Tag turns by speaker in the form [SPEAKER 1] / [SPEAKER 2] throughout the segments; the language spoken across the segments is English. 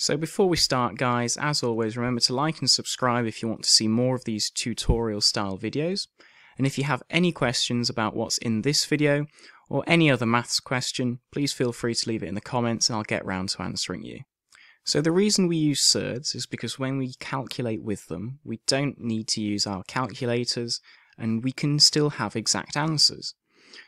[SPEAKER 1] So before we start guys, as always remember to like and subscribe if you want to see more of these tutorial style videos. And if you have any questions about what's in this video or any other maths question, please feel free to leave it in the comments and I'll get round to answering you. So the reason we use surds is because when we calculate with them, we don't need to use our calculators and we can still have exact answers.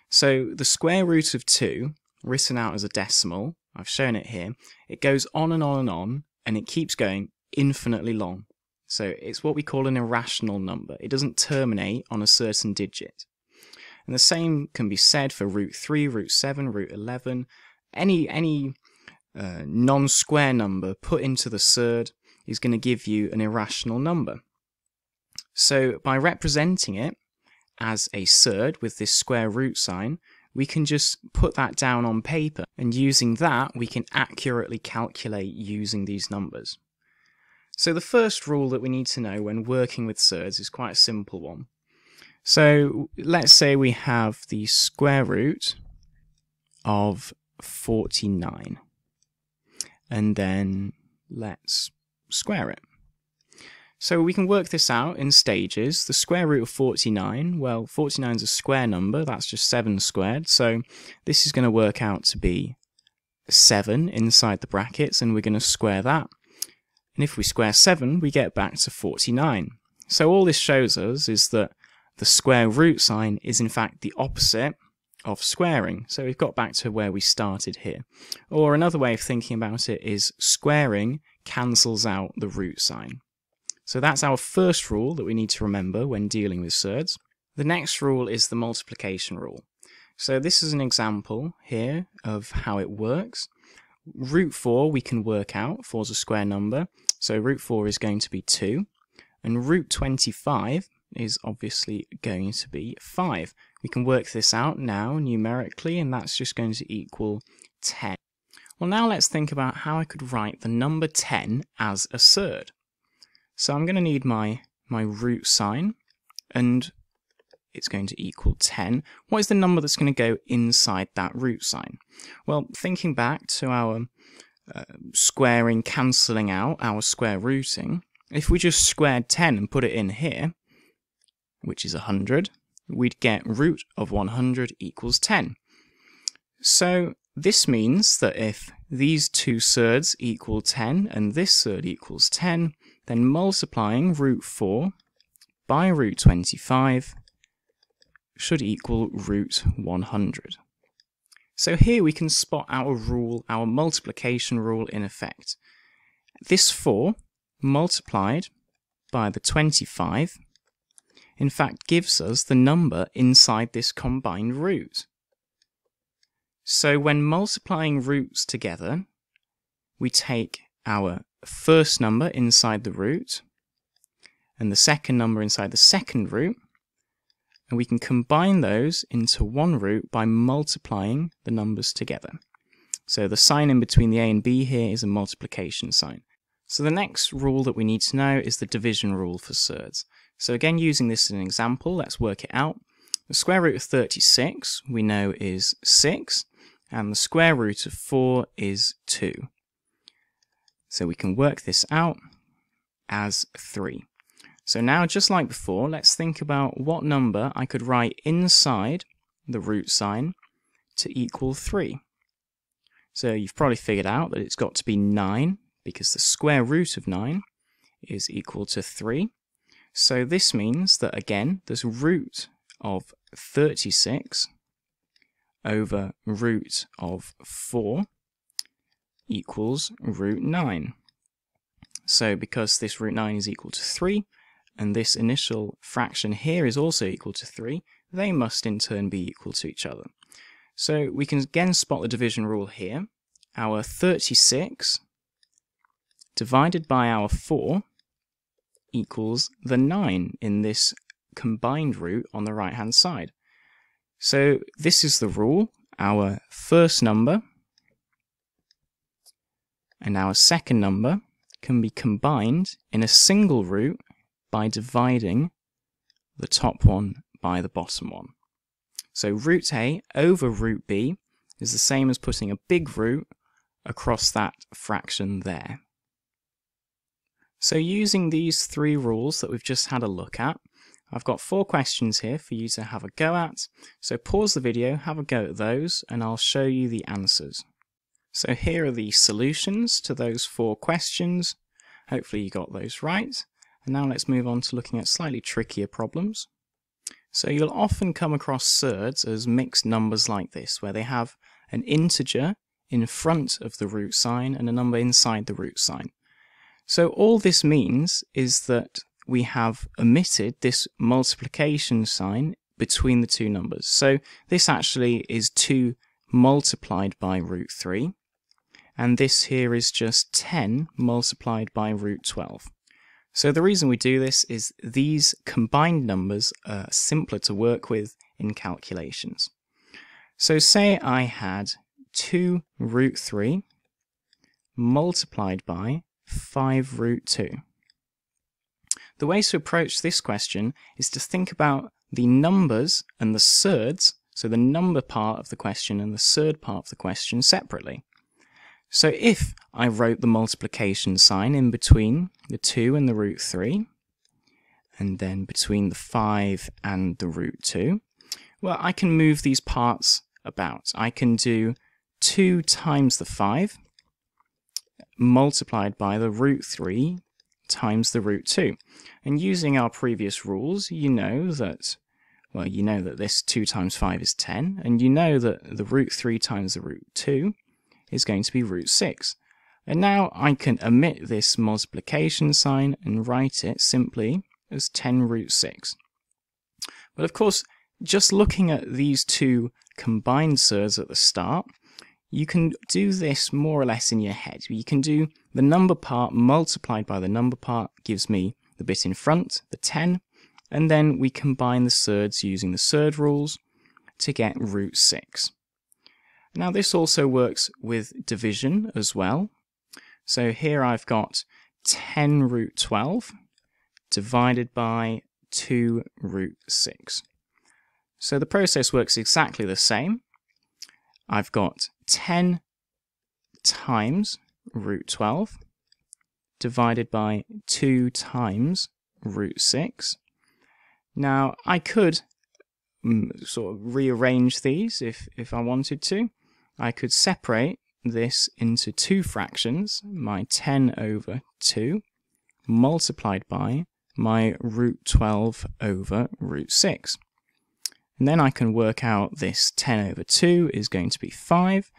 [SPEAKER 1] So the square root of 2, written out as a decimal, I've shown it here, it goes on and on and on, and it keeps going infinitely long. So it's what we call an irrational number. It doesn't terminate on a certain digit. And the same can be said for root 3, root 7, root 11. Any, any uh, non-square number put into the surd is going to give you an irrational number. So by representing it as a surd with this square root sign, we can just put that down on paper and using that we can accurately calculate using these numbers. So the first rule that we need to know when working with surds is quite a simple one. So let's say we have the square root of 49 and then let's square it. So we can work this out in stages. The square root of 49, well, 49 is a square number, that's just 7 squared, so this is going to work out to be 7 inside the brackets, and we're going to square that. And if we square 7, we get back to 49. So all this shows us is that the square root sign is in fact the opposite of squaring. So we've got back to where we started here. Or another way of thinking about it is squaring cancels out the root sign. So that's our first rule that we need to remember when dealing with surds. The next rule is the multiplication rule. So this is an example here of how it works. Root 4 we can work out, 4 is a square number, so root 4 is going to be 2. And root 25 is obviously going to be 5. We can work this out now numerically, and that's just going to equal 10. Well, now let's think about how I could write the number 10 as a surd. So I'm going to need my, my root sign, and it's going to equal 10. What is the number that's going to go inside that root sign? Well, thinking back to our uh, squaring, cancelling out, our square rooting, if we just squared 10 and put it in here, which is 100, we'd get root of 100 equals 10. So this means that if these two surds equal 10 and this surd equals 10, then multiplying root 4 by root 25 should equal root 100. So here we can spot our rule, our multiplication rule in effect. This 4 multiplied by the 25 in fact gives us the number inside this combined root. So when multiplying roots together, we take our first number inside the root and the second number inside the second root and we can combine those into one root by multiplying the numbers together. So the sign in between the a and b here is a multiplication sign. So the next rule that we need to know is the division rule for surds. So again, using this as an example, let's work it out. The square root of 36 we know is 6, and the square root of 4 is 2. So we can work this out as 3. So now, just like before, let's think about what number I could write inside the root sign to equal 3. So you've probably figured out that it's got to be 9, because the square root of 9 is equal to 3. So this means that, again, this root of 36 over root of 4 equals root 9. So because this root 9 is equal to 3, and this initial fraction here is also equal to 3, they must in turn be equal to each other. So we can again spot the division rule here. Our 36 divided by our 4 equals the 9 in this combined root on the right hand side. So this is the rule. Our first number and our second number can be combined in a single root by dividing the top one by the bottom one. So root A over root B is the same as putting a big root across that fraction there. So using these three rules that we've just had a look at, I've got four questions here for you to have a go at. So pause the video, have a go at those, and I'll show you the answers. So here are the solutions to those four questions. Hopefully you got those right. And now let's move on to looking at slightly trickier problems. So you'll often come across surds as mixed numbers like this, where they have an integer in front of the root sign and a number inside the root sign. So all this means is that we have omitted this multiplication sign between the two numbers. So this actually is 2 multiplied by root 3, and this here is just 10 multiplied by root 12. So the reason we do this is these combined numbers are simpler to work with in calculations. So say I had 2 root 3 multiplied by 5 root 2. The way to approach this question is to think about the numbers and the surds, so the number part of the question and the surd part of the question separately. So if I wrote the multiplication sign in between the 2 and the root 3, and then between the 5 and the root 2, well, I can move these parts about. I can do 2 times the 5 multiplied by the root 3 times the root 2. And using our previous rules, you know that, well, you know that this 2 times 5 is 10, and you know that the root 3 times the root 2 is going to be root 6. And now I can omit this multiplication sign and write it simply as 10 root 6. But of course, just looking at these two combined surds at the start, you can do this more or less in your head. You can do the number part multiplied by the number part gives me the bit in front, the 10, and then we combine the surds using the surd rules to get root 6. Now this also works with division as well. So here I've got 10 root 12 divided by 2 root 6. So the process works exactly the same. I've got 10 times root 12 divided by 2 times root 6. Now, I could mm, sort of rearrange these if, if I wanted to. I could separate this into two fractions, my 10 over 2, multiplied by my root 12 over root 6. And then I can work out this 10 over 2 is going to be 5,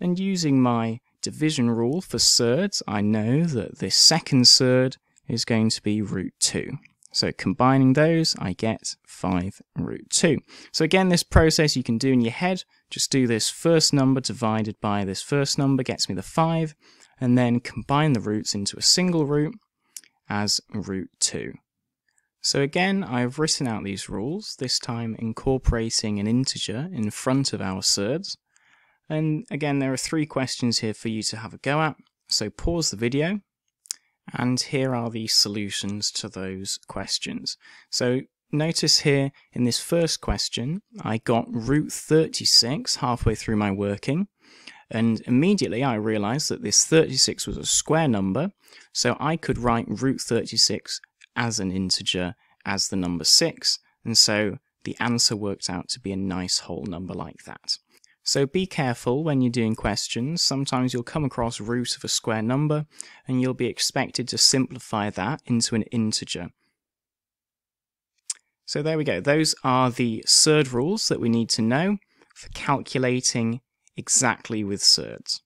[SPEAKER 1] and using my division rule for surds, I know that this second surd is going to be root 2. So combining those, I get 5 root 2. So again, this process you can do in your head. Just do this first number divided by this first number gets me the 5, and then combine the roots into a single root as root 2. So again, I've written out these rules, this time incorporating an integer in front of our surds. And again, there are three questions here for you to have a go at. So pause the video and here are the solutions to those questions. So notice here in this first question, I got root 36 halfway through my working, and immediately I realized that this 36 was a square number, so I could write root 36 as an integer as the number 6, and so the answer worked out to be a nice whole number like that. So be careful when you're doing questions. Sometimes you'll come across root of a square number and you'll be expected to simplify that into an integer. So there we go. Those are the surd rules that we need to know for calculating exactly with surds.